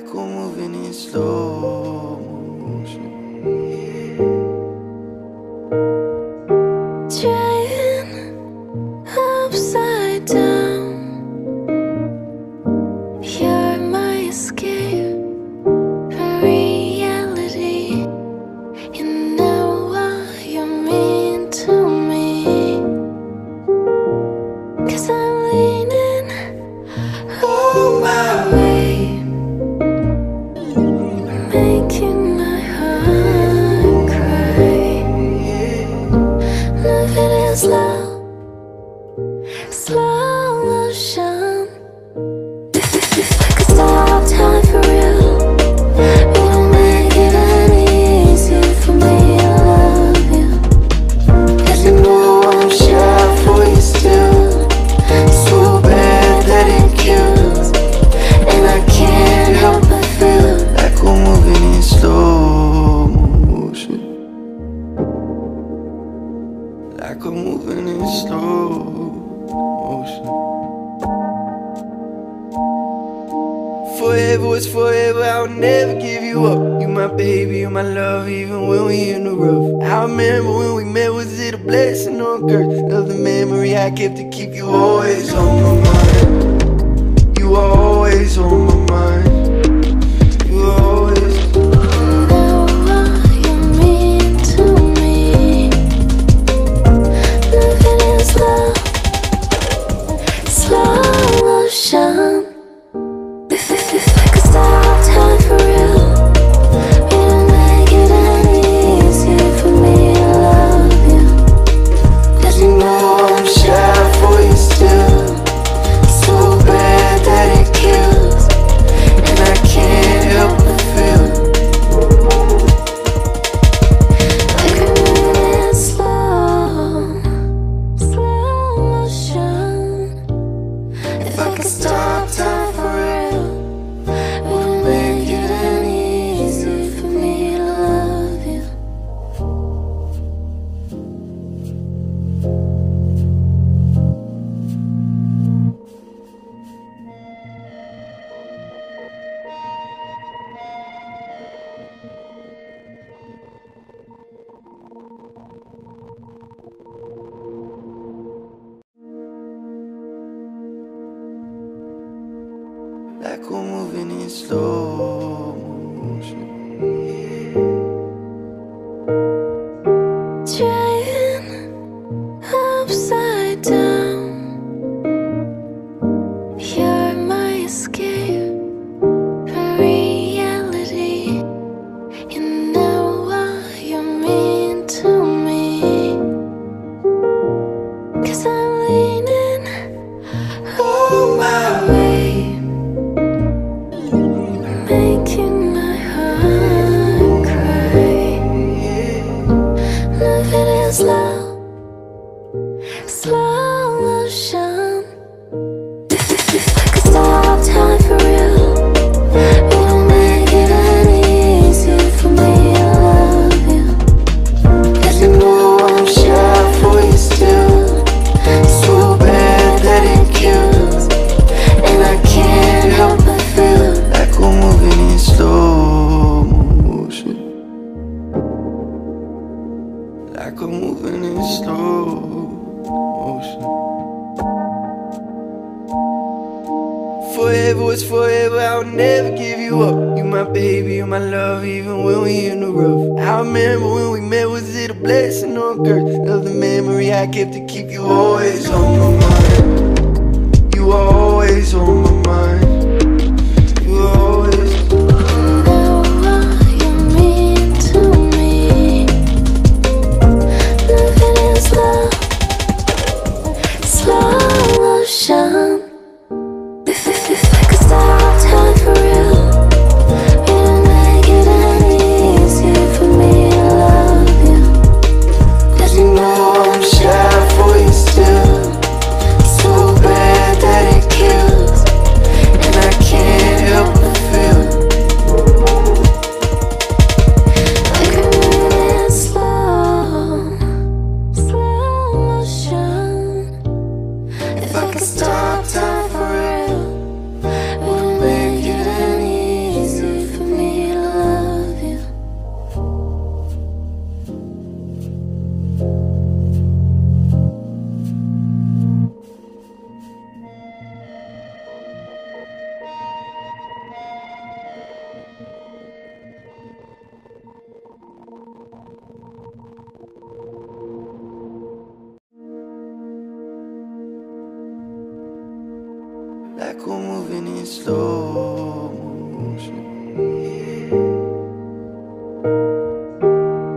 we're moving in slow motion.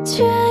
却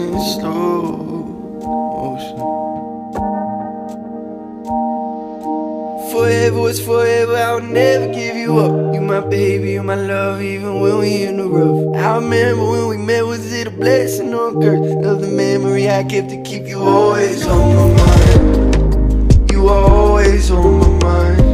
in slow motion. Forever was forever, I'll never give you up. You my baby, you my love, even when we in the rough. I remember when we met, was it a blessing or a curse? Of the memory I kept to keep you always on my mind. You always on my mind.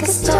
like a star.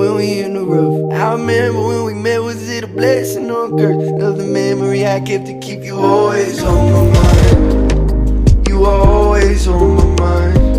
when we in the rough. I remember when we met, was it a blessing or a curse? Another memory I kept to keep you always on my mind. You always on my mind.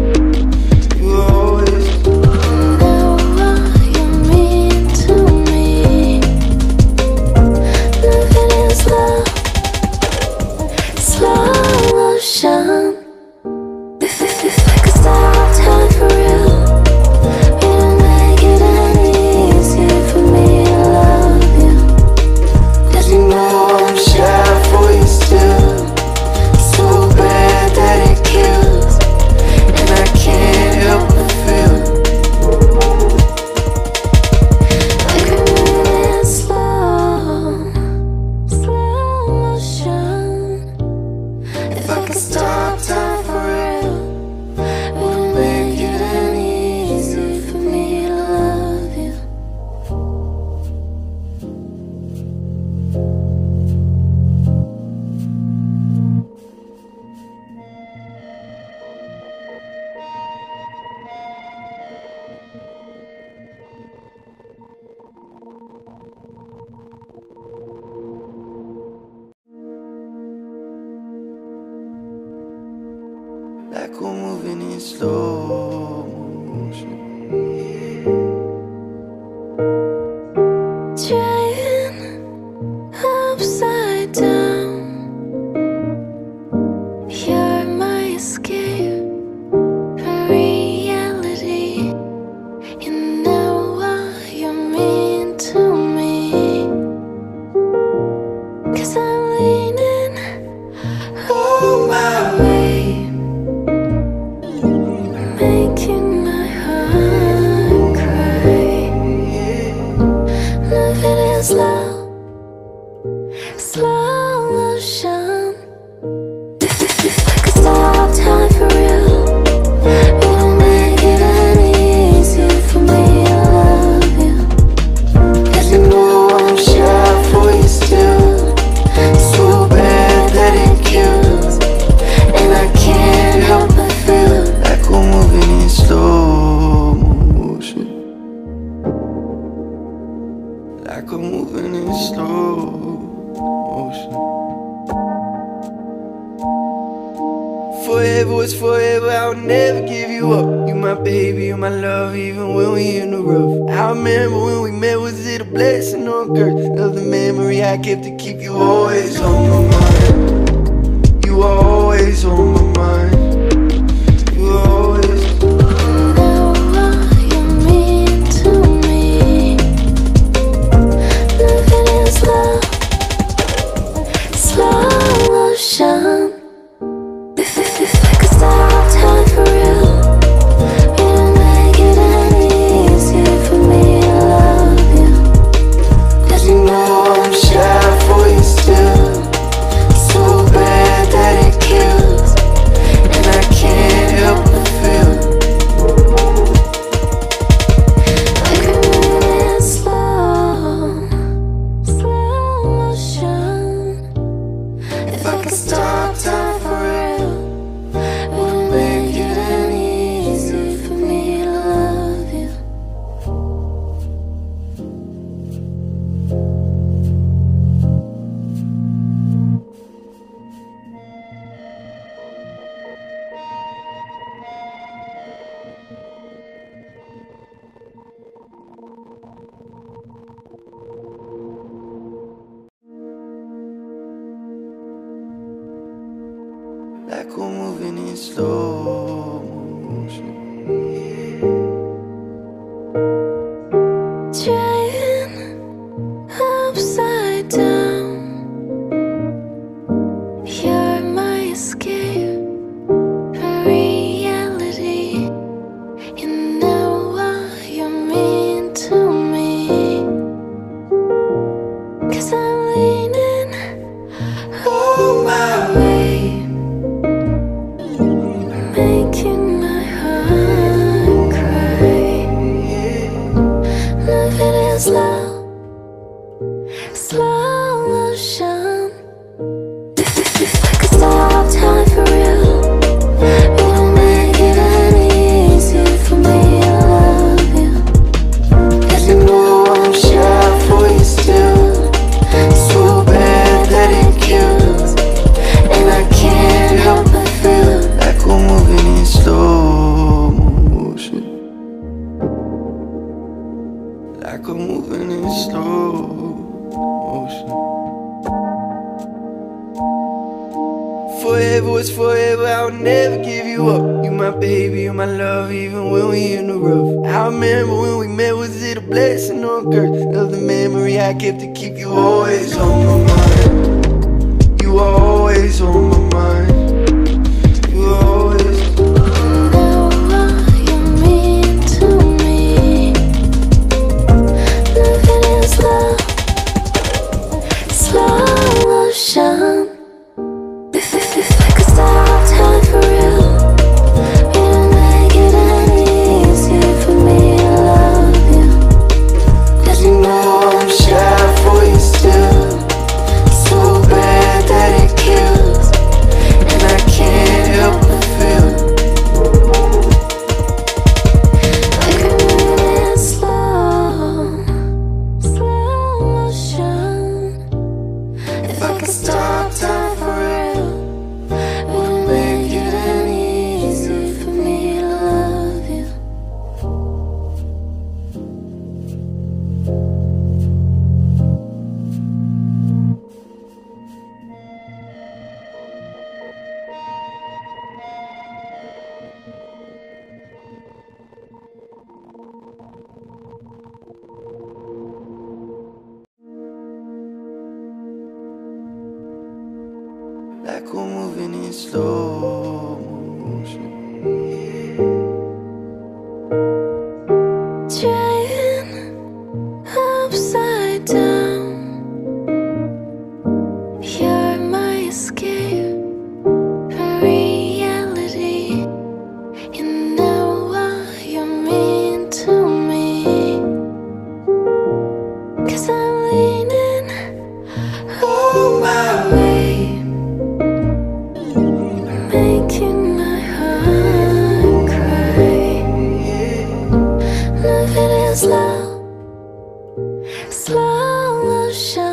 Slow motion.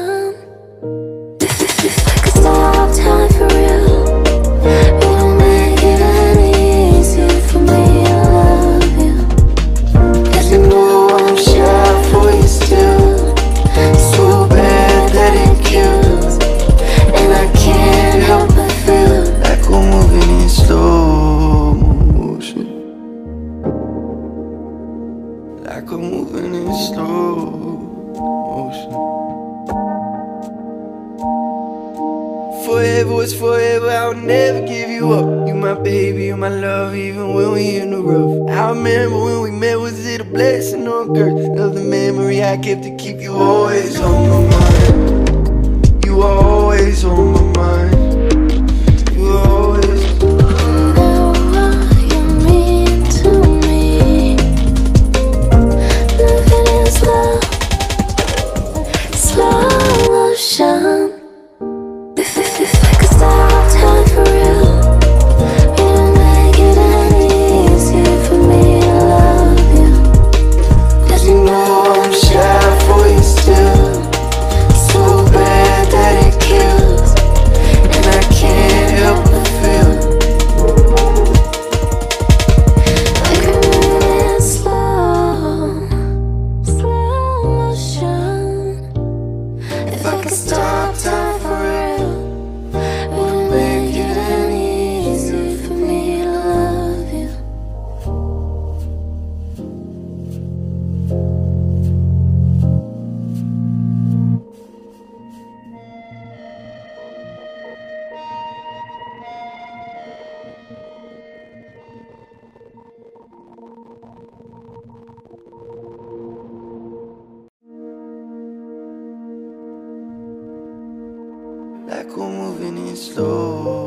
To keep you moving in slow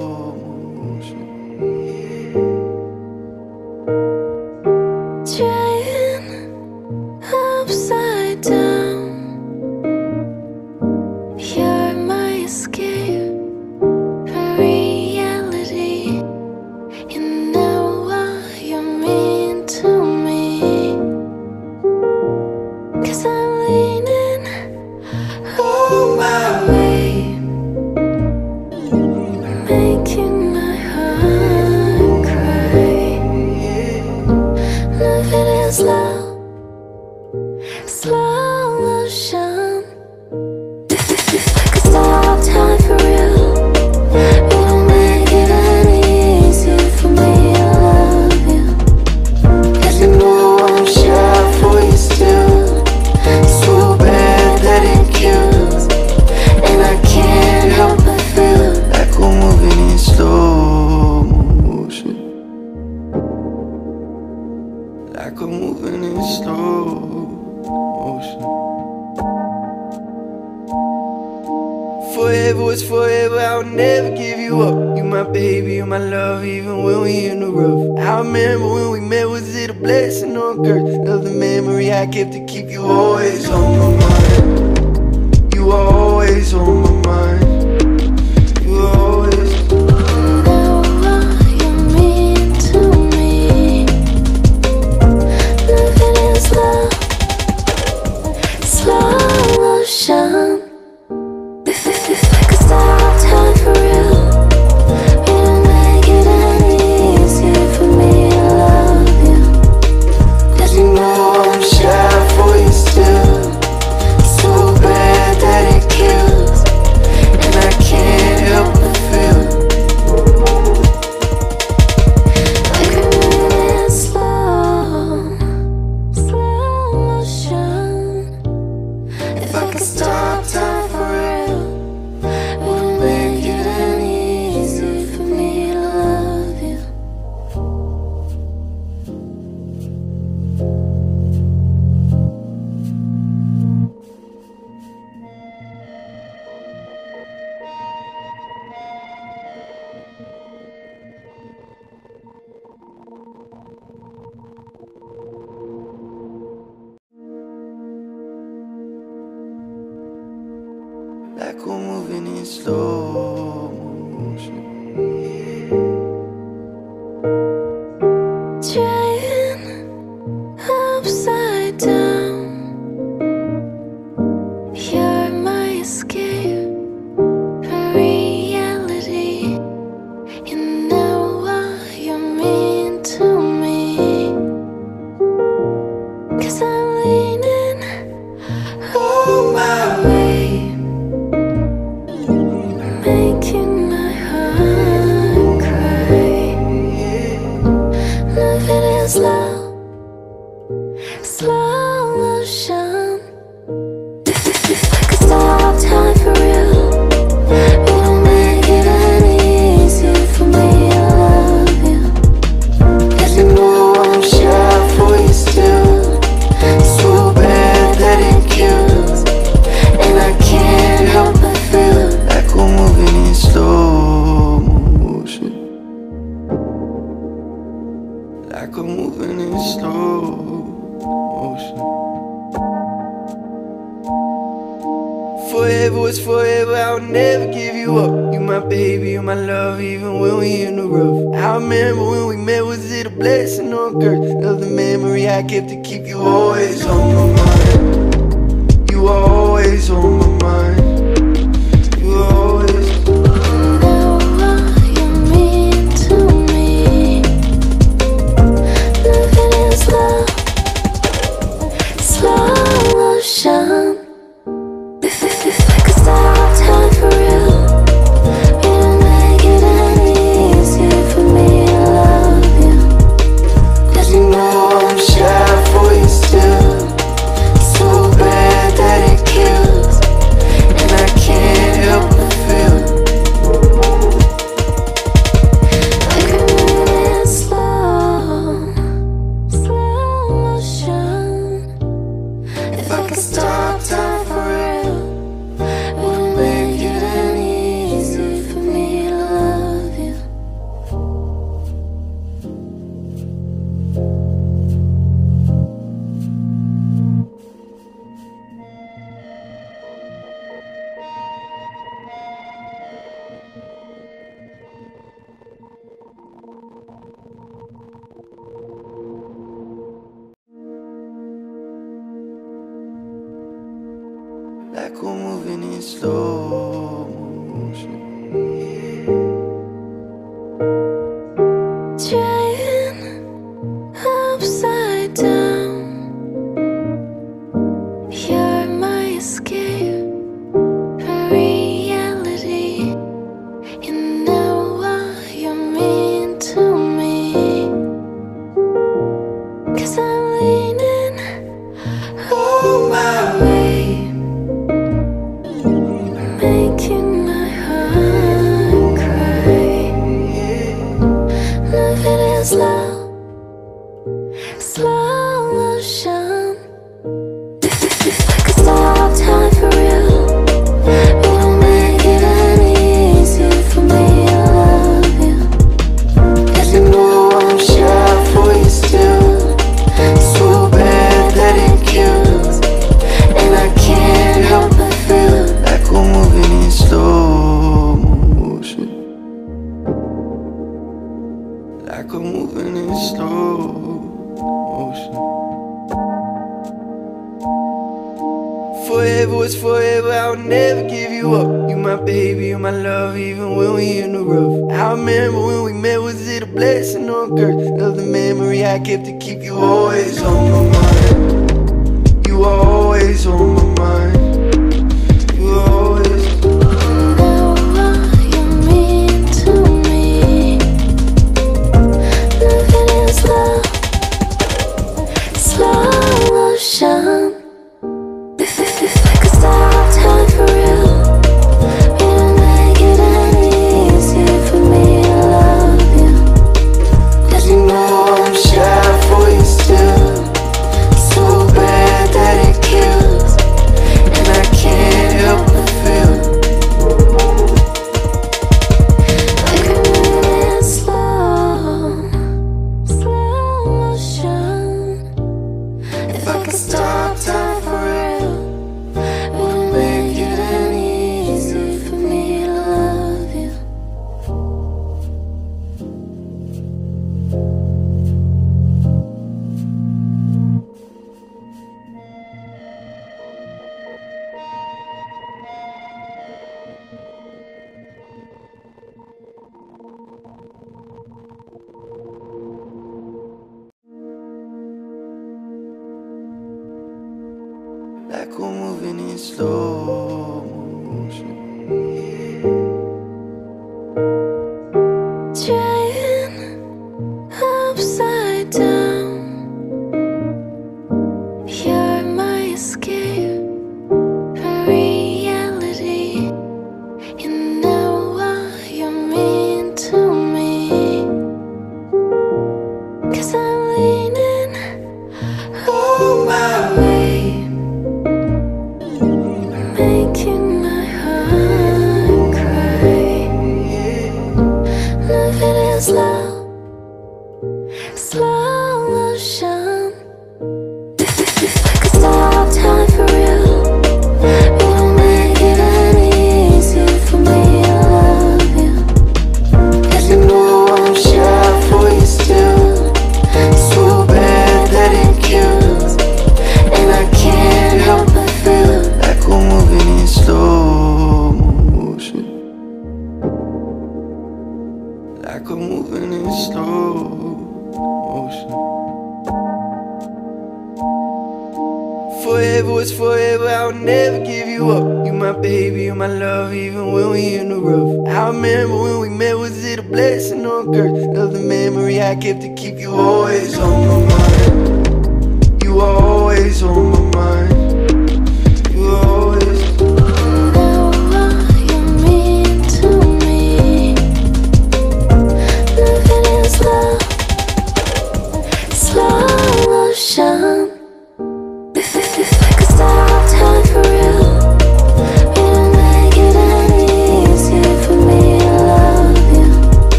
like we're moving in slow motion.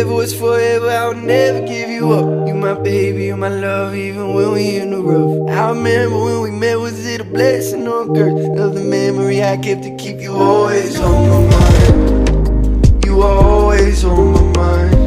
forever was forever, I'll never give you up. You my baby, you my love, even when we in the rough. I remember when we met, was it a blessing or a curse? Of the memory I kept to keep you always on my mind. You always on my mind.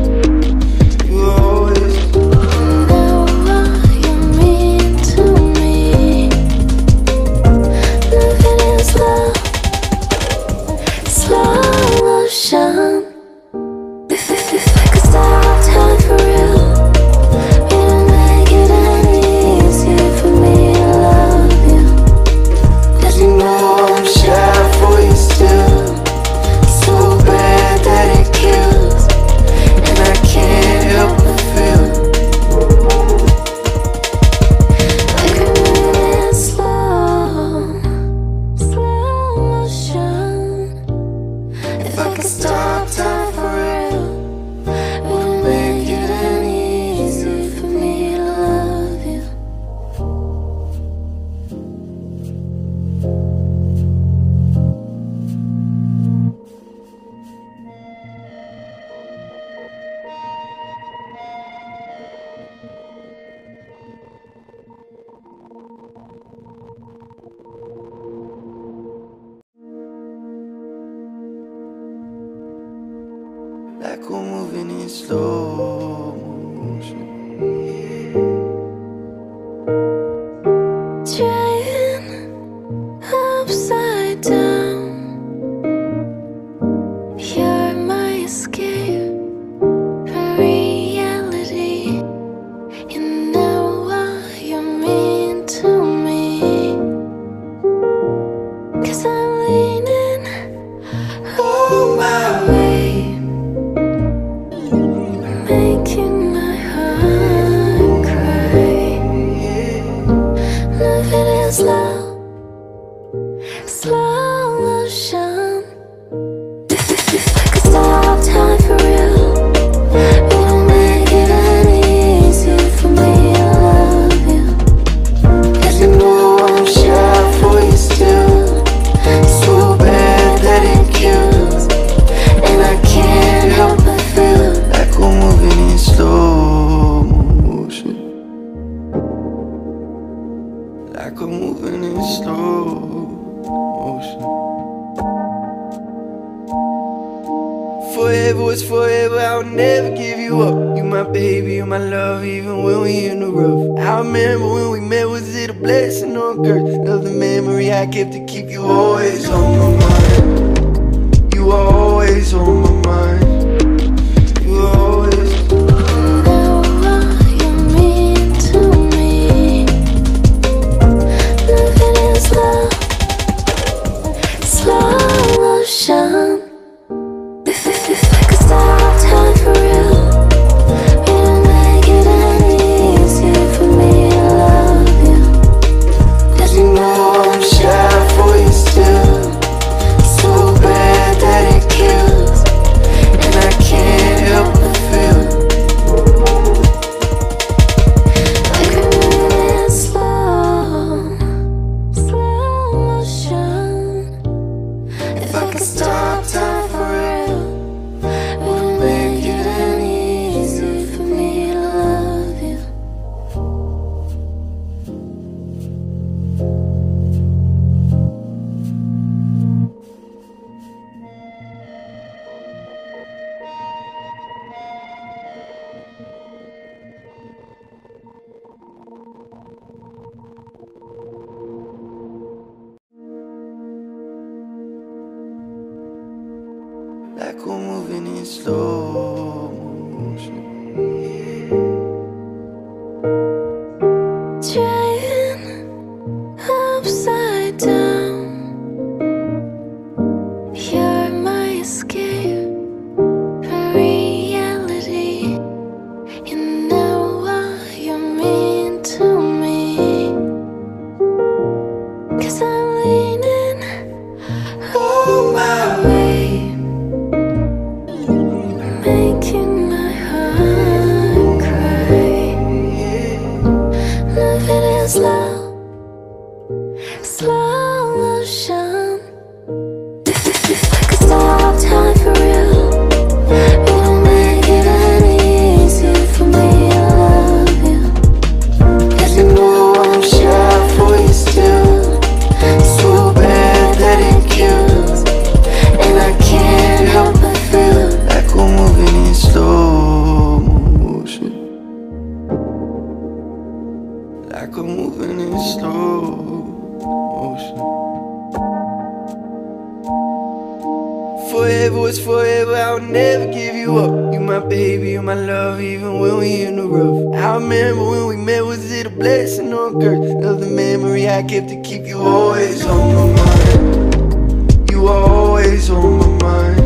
lesson on curse of the memory I kept to keep you always on my mind. You are always on my mind.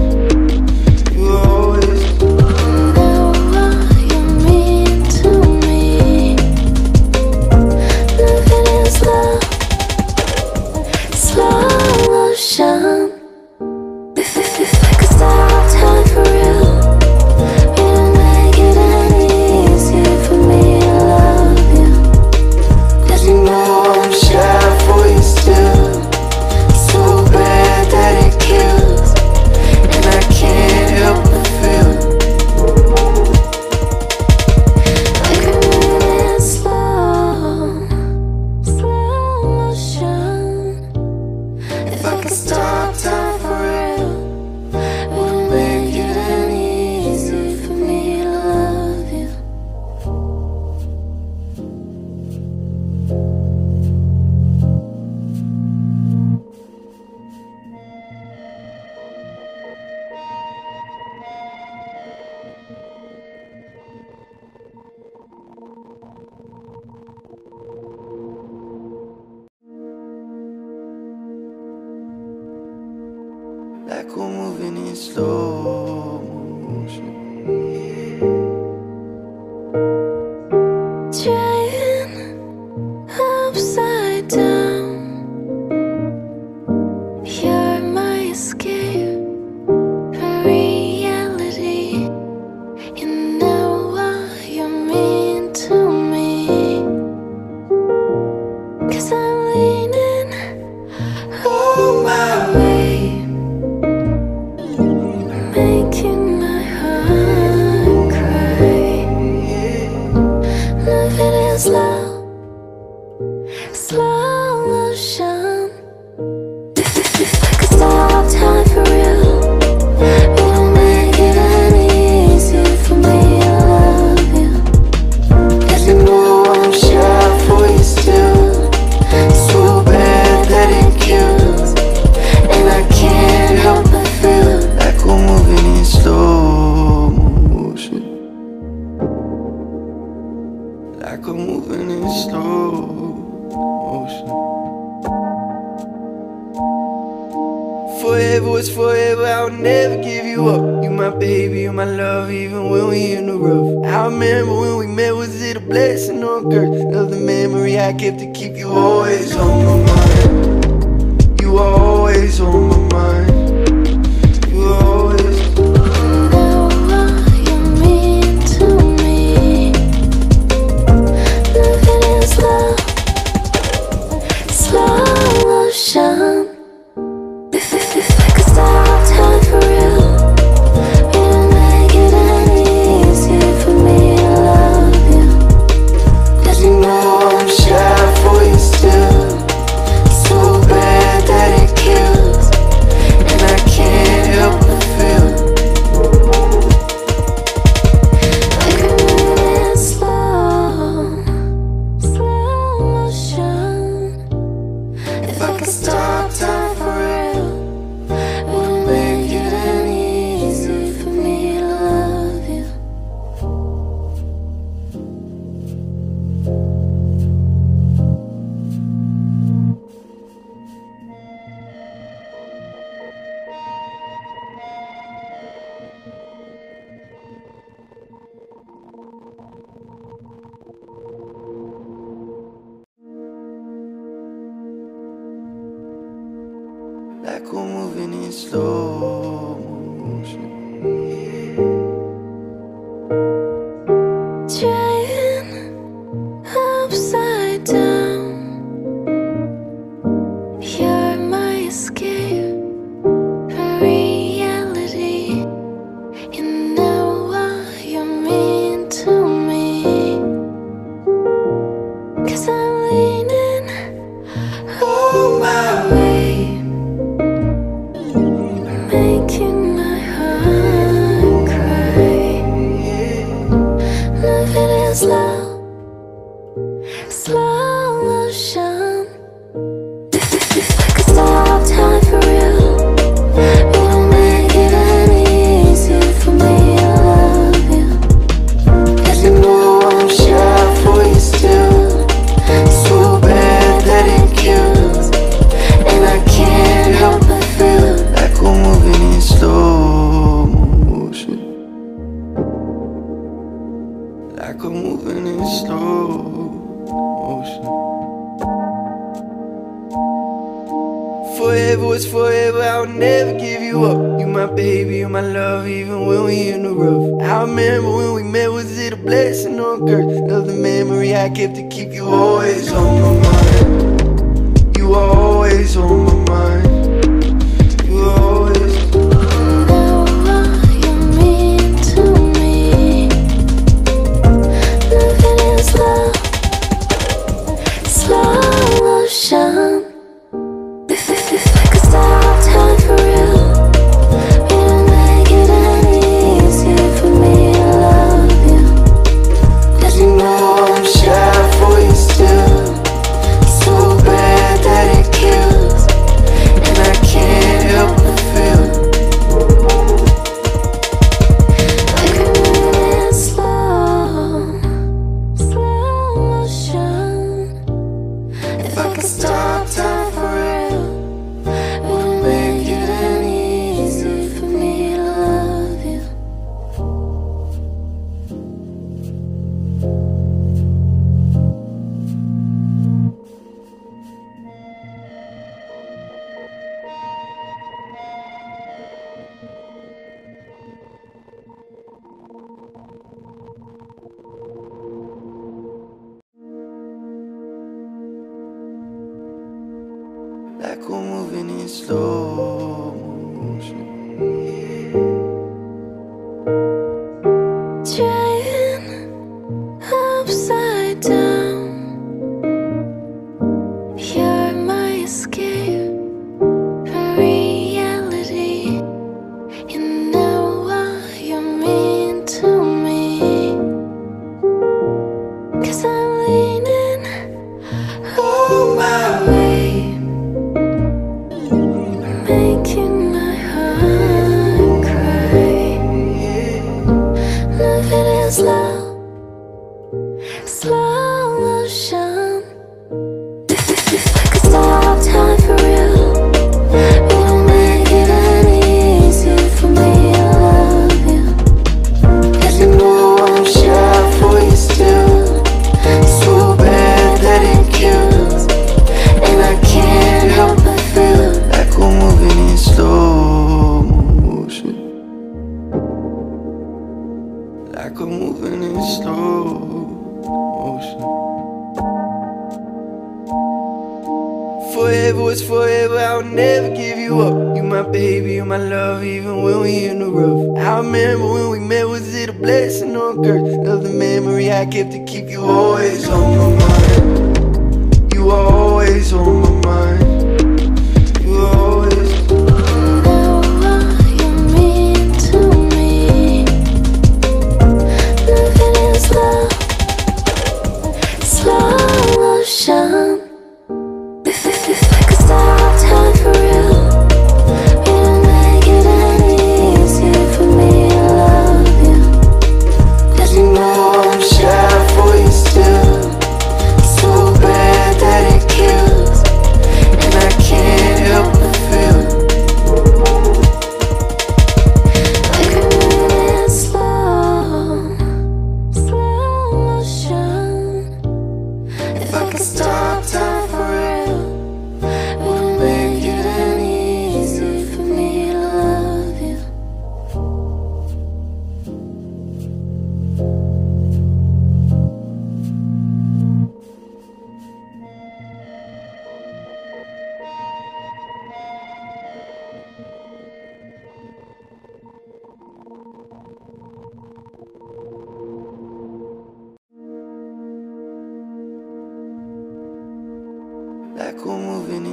Like we're moving